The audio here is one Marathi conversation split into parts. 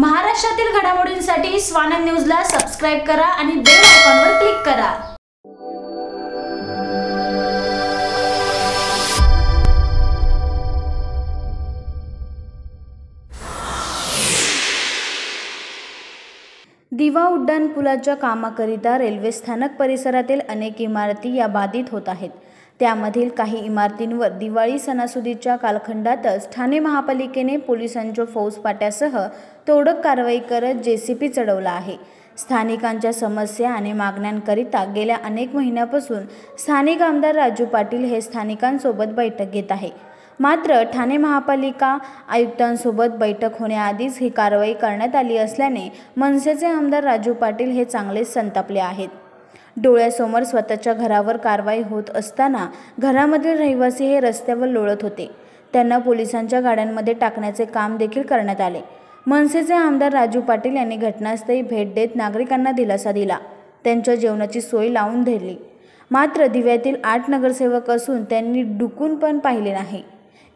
महाराष्ट्रातील घडामोडींसाठी स्वानंद न्यूजला सबस्क्राईब करा आणि बेल आयकॉनवर क्लिक करा. दिवा उड्डाण पुलाच्या कामाकरिता रेल्वे स्थानक परिसरातील अनेक इमारती या बाधित होत आहेत. त्यामधील काही इमारतींवर दिवाळी सणासुदीच्या कालखंडातच ठाणे महापालिकेने पोलिसांच्या फौजपाट्यासह तोडक कारवाई करत जेसीपी चढवला आहे. स्थानिकांच्या समस्या आणि मागण्यांकरिता गेल्या अनेक महिन्यापासून स्थानिक आमदार राजू पाटील हे स्थानिकांसोबत बैठक घेत आहे. मात्र ठाणे महापालिका आयुक्तांसोबत बैठक होण्याआधीच ही कारवाई करण्यात आली असल्याने मनसेचे आमदार राजू पाटील हे चांगलेच संतापले आहेत. डोळ्यासमोर स्वतःच्या घरावर कारवाई होत असताना घरामधील रहिवासी हे रस्त्यावर लोळत होते. त्यांना पोलिसांच्या गाड्यांमध्ये टाकण्याचे काम देखील करण्यात आले. मनसेचे आमदार राजू पाटील यांनी घटनास्थळी भेट देत नागरिकांना दिलासा दिला. त्यांच्या जेवणाची सोय लावून धरली. मात्र दिव्यातील आठ नगरसेवक असून त्यांनी डुकून पण पाहिले नाही.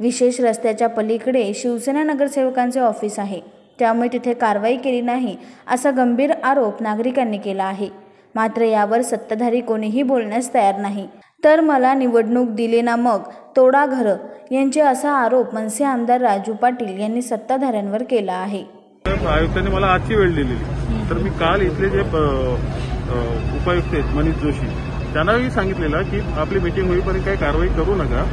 विशेष रस्त्याच्या पलीकडे शिवसेना नगरसेवकांचे ऑफिस आहे. त्यामुळे तिथे कारवाई केली नाही असा गंभीर आरोप नागरिकांनी केला आहे. मात्र यावर सत्ताधारी कोणीही बोलण्यास तयार नाही. तर मला निवडणूक दिली ना मग तोडा घरं यांचे असा आरोप मनसे आमदार राजू पाटील यांनी सत्ताधाऱ्यांवर केला आहे. आयुक्तांनी मला आजची वेळ दिलेली. तर मी काल इथले जे उपायुक्त आहेत मनीष जोशी त्यांनाही सांगितलेलं की आपली मीटिंग होईपर्यंत काही कारवाई करू नका.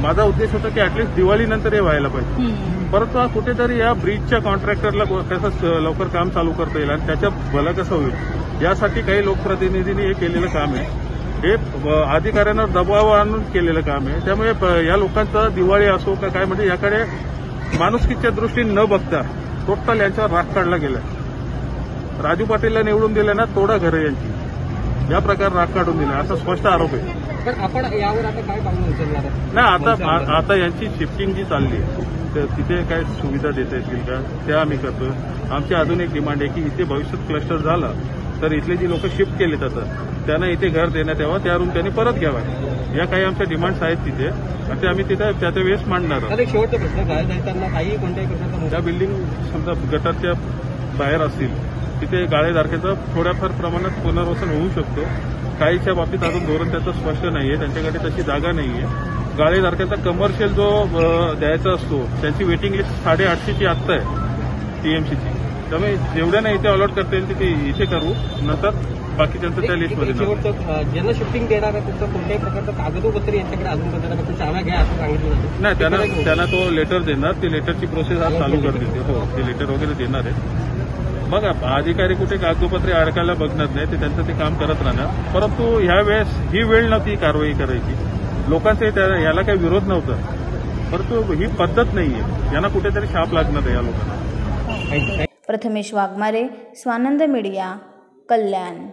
माझा उद्देश होता की ऍटलिस्ट दिवाळीनंतर हे व्हायला पाहिजे. परंतु कुठेतरी या ब्रिजच्या कॉन्ट्रॅक्टरला कसं लवकर काम चालू करता येईल आणि त्याच्या भलं कसं होईल यासाठी काही लोकप्रतिनिधींनी हे केलेलं काम आहे. हे अ, अधिकाऱ्यांवर दबाव आणून केलेलं काम आहे. त्यामुळे या लोकांचा दिवाळी असो का काय म्हणजे याकडे माणुसकीच्या दृष्टीने न बघता टोटल यांच्यावर राग काढला गेला राजू पाटीलला निवडून दिलं ना तोडा घरं यांची. या प्रकारे राग काढून दिला. असा स्पष्ट आरोप आहे. आपण यावर आता काय पाऊल उचलणार आहे? नाही आता आ- आता यांची शिफ्टिंग जी चालली आहे तर तिथे काय सुविधा देता येतील का? त्या आम्ही करतो. आमची अजून एक डिमांड आहे की इथे भविष्यात क्लस्टर झाला तर इथले जी लोक शिफ्ट केले जातात त्यांना इथे घर देण्यात यावं त्या रूम त्यांनी परत घ्यावा या काही आमच्या डिमांड्स आहेत तिथे आणि ते आम्ही तिथे त्या त्या वेळेस मांडणार आहोत. आता एक शेवटचा प्रश्न काही कोणत्याही त्या बिल्डिंग समजा गटारच्या बाहेर असतील तिथे गाळेधारकेचं थोड्याफार प्रमाणात पुनर्वसन होऊ शकतो. काहीच्या बाबतीत अजून धोरण त्याचं स्पष्ट नाहीये. त्यांच्याकडे तशी जागा नाहीये. गाळेधारकाचा कमर्शियल जो द्यायचा असतो त्यांची वेटिंग लिस्ट साडेआठशेची आत्ता आहे टीएमसीची त्यामुळे जेवढ्या नाही इथे अलॉट करता येईल तिथे इथे करू नंतर बाकीच्यांचं त्या एक- लिस्टमध्ये ज्यांना शिफ्टिंग देणार आहे त्यांचं कोणत्याही प्रकारचं कागदोपत्री यांच्याकडे अजून चाव्या घ्या असं सांगितलं नाही त्यांना त्यांना तो लेटर देणार ती लेटरची प्रोसेस आज चालू करतील. हो ते लेटर वगैरे देणार आहे. बघा अधिकारी कुठे कागदपत्रे अडकायला बघणार नाही ते त्यांचं ते काम करत राहणार. परंतु ह्या वेळेस ही वेळ नव्हती कारवाई करायची. लोकांचे याला काही विरोध नव्हता. परंतु ही पद्धत नाहीये. यांना कुठेतरी शाप लागणार आहे या लोकांना. प्रथमेश वाघमारे स्वानंद मीडिया कल्याण.